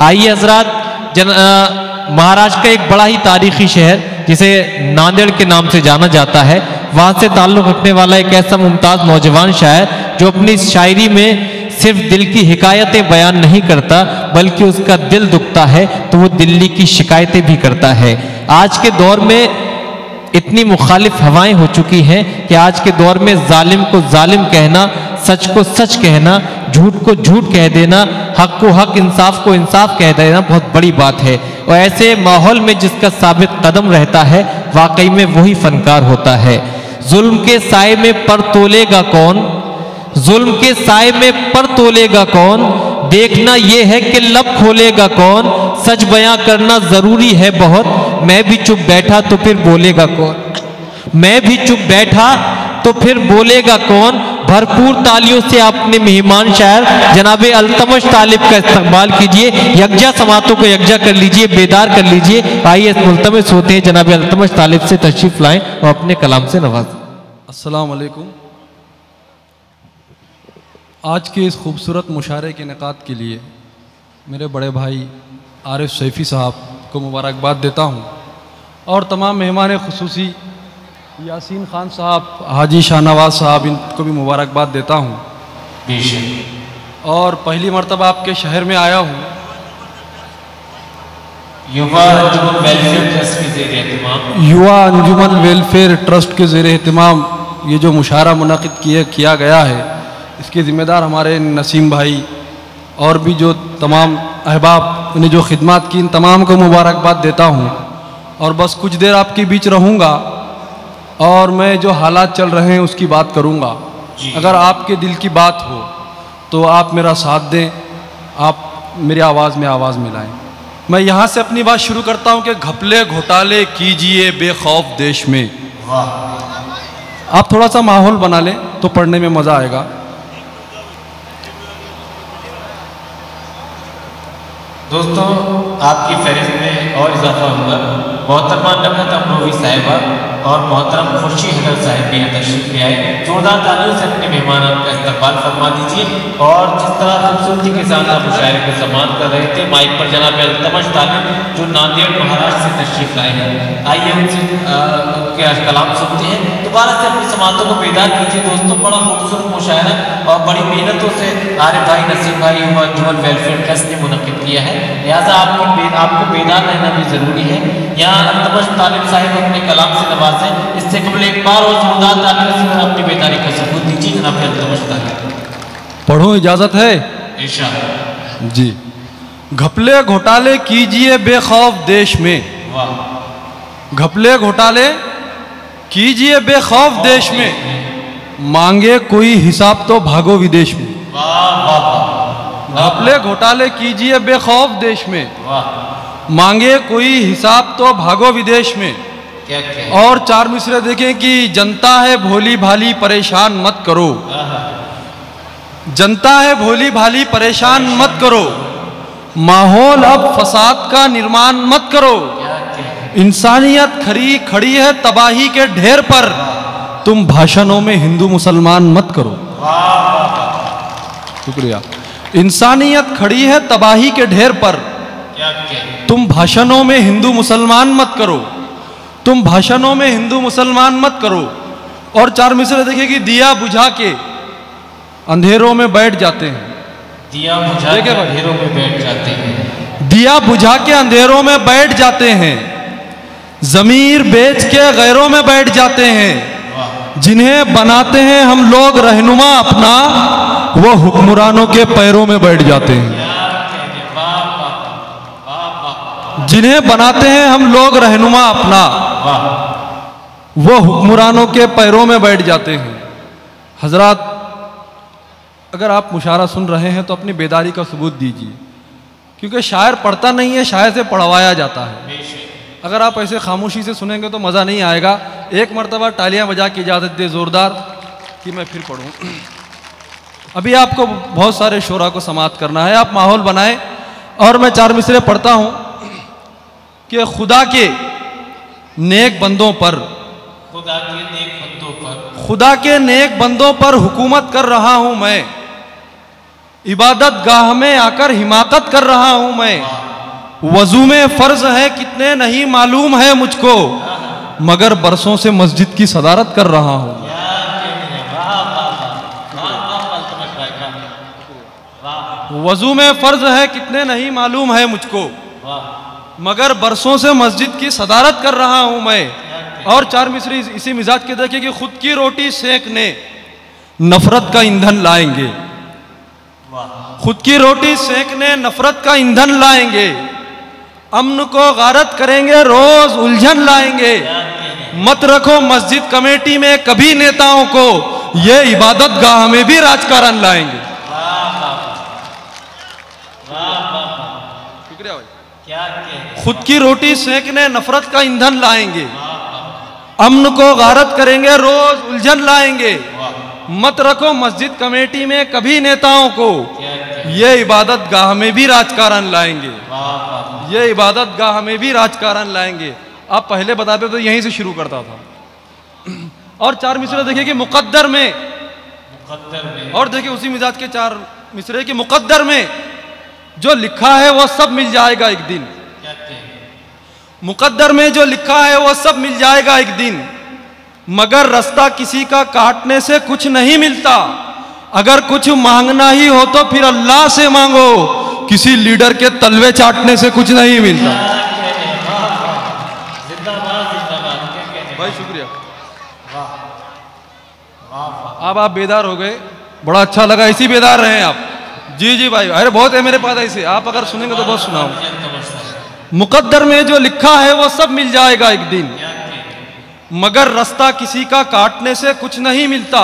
आइए हजरात महाराष्ट्र का एक बड़ा ही तारीखी शहर, जिसे नांदेड़ के नाम से जाना जाता है। वहाँ से ताल्लुक़ रखने वाला एक ऐसा मुमताज़ नौजवान शायर, जो अपनी शायरी में सिर्फ़ दिल की हिकायतें बयान नहीं करता, बल्कि उसका दिल दुखता है तो वो दिल्ली की शिकायतें भी करता है। आज के दौर में इतनी मुखालिफ हवाएँ हो चुकी हैं कि आज के दौर में जालिम को जालिम कहना, सच को सच कहना झूठ को झूठ कह देना, हक को हक, इंसाफ को इंसाफ कह देना बहुत बड़ी बात है। और ऐसे माहौल में जिसका साबित कदम रहता है, वाकई में वही फनकार होता है। जुल्म के साय में पर तोलेगा कौन? जुल्म के साय में पर तोलेगा कौन? देखना यह है कि लब खोलेगा कौन? सच बयां करना ज़रूरी है बहुत। मैं भी चुप बैठा तो फिर बोलेगा कौन? मैं भी चुप बैठा तो फिर बोलेगा कौन? भरपूर तालियों से अपने मेहमान शायर जनाब अलतमश तालिब का इस्तेमाल कीजिए यकजा समातों को यकजा कर लीजिए, बेदार कर लीजिए। आइए मुलतमस होते हैं, जनाब अल्तमश तालिब से तशरीफ़ लाएँ और अपने कलाम से नवाजें। अस्सलाम वालेकुम आज के इस खूबसूरत मुशारे के निकात के लिए मेरे बड़े भाई आरिफ सैफ़ी साहब को मुबारकबाद देता हूँ और तमाम मेहमान खसूसी यासीन खान साहब हाजी शाहनवाज साहब इनको भी मुबारकबाद देता हूँ। और पहली मरतबा आपके शहर में आया हूँ। युवा अंजुमन वेलफेयर ट्रस्ट के जेर एहतमाम। युवा अंजुमन वेलफेयर ट्रस्ट के ज़ेर अहतमाम ये जो मुशारा मुनद किया किया गया है इसके ज़िम्मेदार हमारे नसीम भाई और भी जो तमाम अहबाब ने जो खिदमत की इन तमाम को मुबारकबाद देता हूँ। और बस कुछ देर आपके बीच रहूँगा। और मैं जो हालात चल रहे हैं उसकी बात करूँगा। अगर आपके दिल की बात हो तो आप मेरा साथ दें आप मेरी आवाज़ में आवाज़ मिलाएँ। मैं यहाँ से अपनी बात शुरू करता हूँ कि घपले घोटाले कीजिए बेखौफ देश में। आप थोड़ा सा माहौल बना लें तो पढ़ने में मज़ा आएगा। दोस्तों आपकी फहरिस्त में और इजाफा हुआ मोहतरमा नकत अमरोवी साहिबा। और मोहतरम खुर्शी हदर साहब भी यहाँ तशरीफ़ ले आए। जोरदार तालियों से अपने मेहमान का इस्तेमाल फरमा दीजिए। और जिस तरह खूबसूरती के साथ आप मुशायरे को सम्मान कर रहे थे, माइक पर जनाब अल्तमश तालिब जो नांदेड़, महाराष्ट्र से तशरीफ़ लाए हैं। आइए उनसे कलाम सुनते हैं। दोबारा से अपनी समातों को बेदार कीजिए। दोस्तों, बड़ा खूबसूरत मुशायरा और बड़ी मेहनतों से आरिफ भाई नसीम भाई युवा जुमन वेलफेयर ट्रस्ट ने मुनद किया है। लिहाजा आपको आपको बेदार रहना भी ज़रूरी है। यहाँ अल्तमश तालिब साहिब अपने कलाम से नवाजें इससे कबल एक बार और जोरदार तालिब से अपनी बेदारी का सबूत दीजिए जनाब अल्तमश तालिब पढ़ो इजाज़त है? जी। घपले घोटाले कीजिए बेखौफ देश में। घपले घोटाले कीजिए बेखौफ देश में। मांगे कोई हिसाब तो भागो विदेश में। वाह वाह वाह। घपले घोटाले कीजिए बेखौफ देश में। मांगे कोई हिसाब तो भागो विदेश में। क्या क्या और चार मिसरे देखें कि जनता है भोली भाली परेशान मत करो। जनता है भोली भाली परेशान मत करो। माहौल अब फसाद का निर्माण मत करो। इंसानियत खड़ी खड़ी है तबाही के ढेर पर। तुम भाषणों में हिंदू मुसलमान मत करो। शुक्रिया। इंसानियत खड़ी है तबाही के ढेर पर। तुम भाषणों में हिंदू मुसलमान मत करो। तुम भाषणों में हिंदू मुसलमान मत करो। और चार मिसरे देखिए कि दिया बुझा के अंधेरों में बैठ जाते हैं। दिया बुझा के अंधेरों में बैठ जाते हैं। दिया बुझा के अंधेरों में बैठ जाते हैं। जमीर बेच के गैरों में बैठ जाते हैं। जिन्हें बनाते हैं हम लोग रहनुमा अपना वो हुक्मरानों के पैरों में बैठ जाते हैं वाह वाह वाह वाह जिन्हें बनाते हैं हम लोग रहनुमा अपना। वो हुक्मरानों के पैरों में बैठ जाते हैं। हज़रत, अगर आप मुशारा सुन रहे हैं तो अपनी बेदारी का सबूत दीजिए। क्योंकि शायर पढ़ता नहीं है, शायर से पढ़वाया जाता है। अगर आप ऐसे खामोशी से सुनेंगे तो मज़ा नहीं आएगा। एक मरतबा टालियाँ बजा के इजाज़त दे, ज़ोरदार, कि मैं फिर पढ़ूँ। अभी आपको बहुत सारे शोरा को समाप्त करना है। आप माहौल बनाएँ। और मैं चार मिसरे पढ़ता हूँ। कि खुदा के नेक बंदों पर खुदा के नेक बंदों पर। खुदा के नेक बंदों पर हुकूमत कर रहा हूँ मैं। इबादत गाह में आकर हिमाकत कर रहा हूँ मैं। वज़ू में फ़र्ज़ है कितने नहीं मालूम है मुझको मगर बरसों से मस्जिद की सदारत कर रहा हूँ। वज़ू में फ़र्ज़ है कितने नहीं मालूम है मुझको। मगर बरसों से मस्जिद की सदारत कर रहा हूँ मैं। और चार मिसरी इसी मिजाज के देखिए कि खुद की रोटी सेकने नफरत का ईंधन लाएँगे। खुद की रोटी सेकने नफरत का ईंधन लाएँगे। अमन को गारत करेंगे, रोज उलझन लाएँगे। मत रखो मस्जिद कमेटी में कभी नेताओं को, ये इबादत गाह में भी राजकारण लाएँगे शुक्रिया भाई खुद की रोटी सेकने, नफरत का ईंधन लाएँगे। अमन को गारत करेंगे, रोज उलझन लाएँगे। मत रखो मस्जिद कमेटी में कभी नेताओं को। ये इबादत गाह में भी राजकारण लाएँगे। ये इबादत गाह में भी राजकारण लाएँगे। आप पहले बताते तो यहीं से शुरू करता था। और चार मिसरे देखिए कि मुकद्दर में। मुकद्दर में और देखिए उसी मिजाज के चार मिसरे कि मुकद्दर में जो लिखा है वो सब मिल जाएगा एक दिन। मुकद्दर में जो लिखा है वो सब मिल जाएगा एक दिन। मगर रास्ता किसी का काटने से कुछ नहीं मिलता। अगर कुछ मांगना ही हो तो फिर अल्लाह से मांगो। किसी लीडर के तलवे चाटने से कुछ नहीं मिलता। भाई शुक्रिया। अब आप बेदार हो गए। बड़ा अच्छा लगा इसी बेदार रहे हैं आप। जी जी भाई अरे बहुत है मेरे पास ऐसे। आप अगर सुनेंगे तो बहुत सुनाओ मुकद्दर में जो लिखा है वो सब मिल जाएगा एक दिन। मगर रास्ता किसी का काटने से कुछ नहीं मिलता।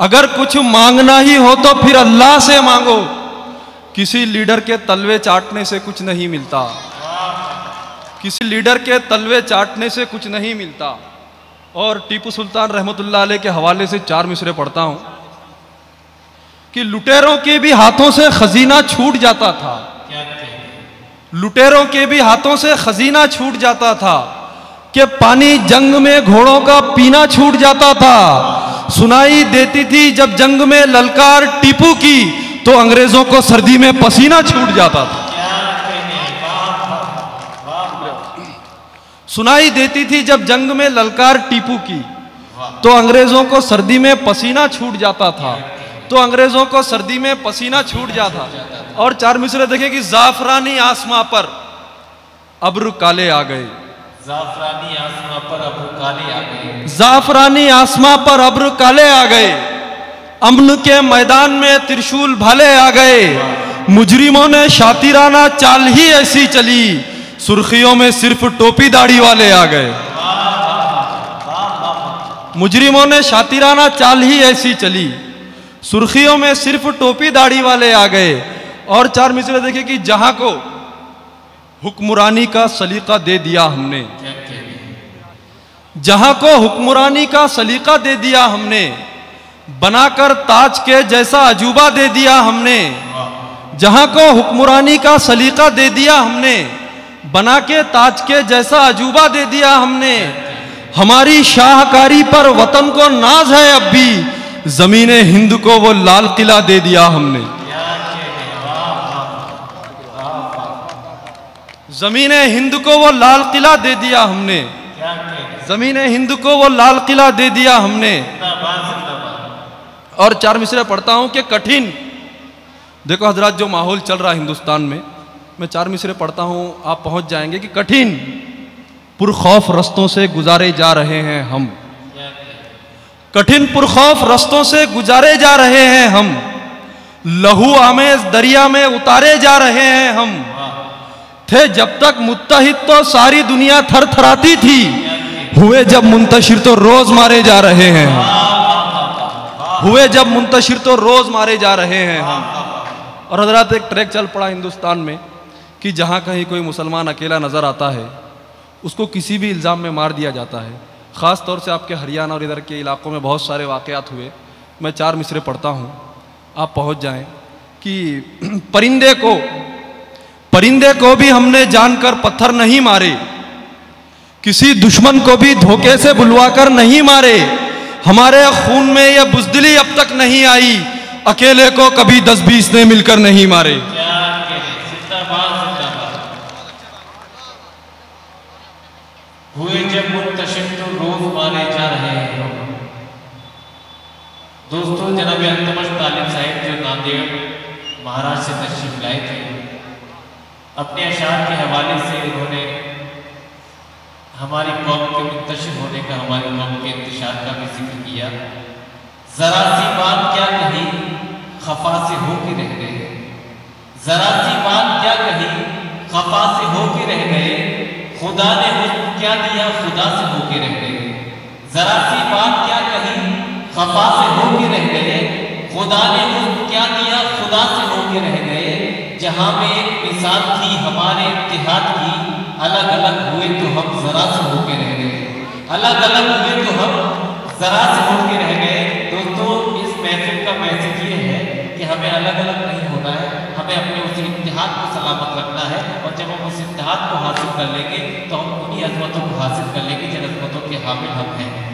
अगर कुछ मांगना ही हो तो फिर अल्लाह से मांगो। किसी लीडर के तलवे चाटने से कुछ नहीं मिलता। किसी लीडर के तलवे चाटने से कुछ नहीं मिलता। और टीपू सुल्तान रहमतुल्लाह अलैह के हवाले से चार मिसरे पढ़ता हूँ। कि लुटेरों के भी हाथों से खजीना छूट जाता था। लुटेरों के भी हाथों से खजीना छूट जाता था, कि पानी जंग में घोड़ों का पीना छूट जाता था। सुनाई देती थी, जब जंग में ललकार टीपू की तो अंग्रेज़ों को सर्दी में पसीना छूट जाता था। सुनाई देती थी, जब जंग में ललकार टीपू की तो अंग्रेज़ों को सर्दी में पसीना छूट जाता था। तो अंग्रेज़ों को सर्दी में पसीना छूट जाता और चार मिसरे देखे कि जाफरानी आसमां पर अब्र काले आ गए। जाफरानी आसमां पर अब्र काले आ गए। जाफरानी आसमां पर अब्र काले आ गए। अमन के मैदान में त्रिशूल भाले आ गए। मुजरिमों ने शातिराना चाल ही ऐसी चली। सुर्खियों में सिर्फ़ टोपी दाढ़ी वाले आ गए। मुजरिमों ने शातिराना चाल ही ऐसी चली। सुर्खियों में सिर्फ़ टोपी दाढ़ी वाले आ गए। और चार मिसरे देखे कि जहाँ को हुक्मरानी का सलीका दे दिया हमने। जहाँ को हुक्मरानी का सलीका दे दिया हमने, बनाकर ताज के जैसा अजूबा दे दिया हमने। जहाँ को हुक्मरानी का सलीका दे दिया हमने बना के ताज के जैसा अजूबा दे दिया हमने। हमारी शाहकारी पर वतन को नाज है अब भी, ज़मीन हिंद को वो लाल किला दे दिया हमने। ज़मीन हिंद को वो लाल किला दे दिया हमने। ज़मीन हिंद को वो लाल किला दे दिया हमने। और चार मिसरे पढ़ता हूँ कि कठिन। देखो हज़रत जो माहौल चल रहा है हिंदुस्तान में मैं चार मिसरे पढ़ता हूँ आप पहुँच जाएँगे कि कठिन। पुरखौफ रस्तों से गुजारे जा रहे हैं हम। कठिन पुरखौफ रस्तों से गुजारे जा रहे हैं हम। लहू आमेज दरिया में उतारे जा रहे हैं हम। थे जब तक मुत्तहिद तो सारी दुनिया थर थराती थी। हुए जब मुंतशिर तो रोज मारे जा रहे हैं। हुए जब मुंतशिर तो रोज मारे जा रहे हैं हम। और हजरात, एक ट्रैक चल पड़ा हिंदुस्तान में कि जहाँ कहीं कोई मुसलमान अकेला नज़र आता है, उसको किसी भी इल्ज़ाम में मार दिया जाता है। ख़ास तौर से आपके हरियाणा और इधर के इलाकों में बहुत सारे वाक़यात हुए। मैं चार मिसरे पढ़ता हूँ। आप पहुँच जाएँ कि परिंदे को परिंदे को भी हमने जानकर पत्थर नहीं मारे। किसी दुश्मन को भी धोखे से बुलवाकर नहीं मारे। हमारे खून में यह बुजदिली अब तक नहीं आई। अकेले को कभी दस बीस ने मिलकर नहीं मारे। हुए जब तो रोज मारे जा रहे हैं दोस्तों, जनाब तालिब साहिब जो नांदेड़ महाराष्ट्र से तशरीफ़ लाए थे। अपने अशार के हवाले से उन्होंने हमारी कौम के मुंतशिर होने का, हमारी कौम के इंतशार का भी ज़िक्र किया। जरा सी बात क्या कही, खफा से हो के रह गए। जरा सी बात क्या कही, खफा से हो के रह गए। खुदा ने हुस्न क्या दिया, खुदा से हो के रह गए। जरा सी बात क्या कही, खफा से हो के रह गए। खुदा ने हुस्न क्या दिया, खुदा से हो के रह गए जहाँ में एक मिसाल थी, हमारे इतिहाद की अलग अलग हुए तो हम जरा से होके रह गए। अलग अलग हुए तो हम जरा से हो के रह गए। दोस्तों, इस महफिल का मैसेज ये है कि हमें अलग अलग नहीं होना है। हमें अपने उस इतिहाद को सलामत रखना है और जब हम उस इतिहाद को हासिल कर लेंगे तो हम उन्हीं अजमतों को हासिल कर लेंगे जिन अजमतों के हामिल हम हैं।